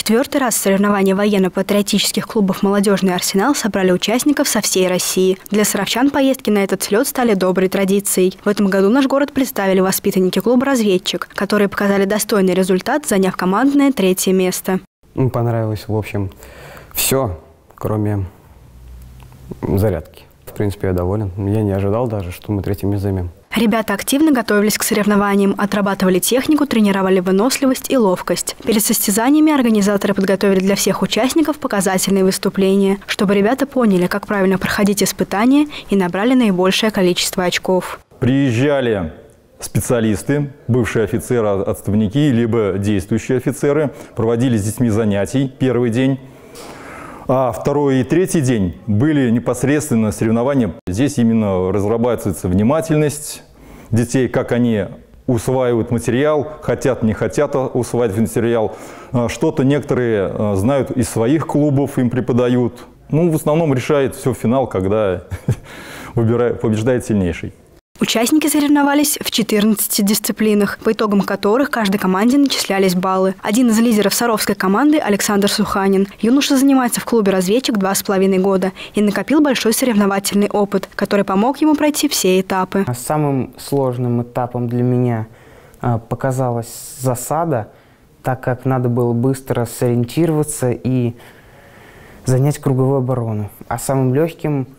Четвертый раз соревнования военно-патриотических клубов «Молодежный арсенал» собрали участников со всей России. Для саровчан поездки на этот слет стали доброй традицией. В этом году наш город представили воспитанники клуба «Разведчик», которые показали достойный результат, заняв командное третье место. Мне понравилось, в общем, все, кроме зарядки. В принципе, я доволен. Я не ожидал даже, что мы третьим не займем. Ребята активно готовились к соревнованиям, отрабатывали технику, тренировали выносливость и ловкость. Перед состязаниями организаторы подготовили для всех участников показательные выступления, чтобы ребята поняли, как правильно проходить испытания и набрали наибольшее количество очков. Приезжали специалисты, бывшие офицеры, отставники, либо действующие офицеры, проводили с детьми занятий первый день. А второй и третий день были непосредственно соревнования. Здесь именно разрабатывается внимательность детей, как они усваивают материал, хотят, не хотят усваивать материал. А что-то некоторые а, знают из своих клубов, им преподают. Ну, в основном решает все финал, когда побеждает сильнейший. Участники соревновались в 14 дисциплинах, по итогам которых каждой команде начислялись баллы. Один из лидеров Саровской команды Александр Суханин. Юноша занимается в клубе «Разведчик» два с половиной года и накопил большой соревновательный опыт, который помог ему пройти все этапы. Самым сложным этапом для меня а, показалась засада, так как надо было быстро сориентироваться и занять круговую оборону. А самым легким –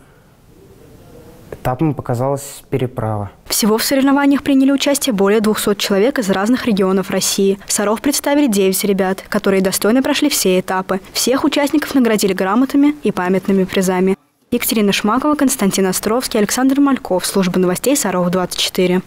Этапом показалась переправа. Всего в соревнованиях приняли участие более 200 человек из разных регионов России. Саров представили 9 ребят, которые достойно прошли все этапы. Всех участников наградили грамотами и памятными призами. Екатерина Шмакова, Константин Островский, Александр Мальков. Служба новостей Саров 24.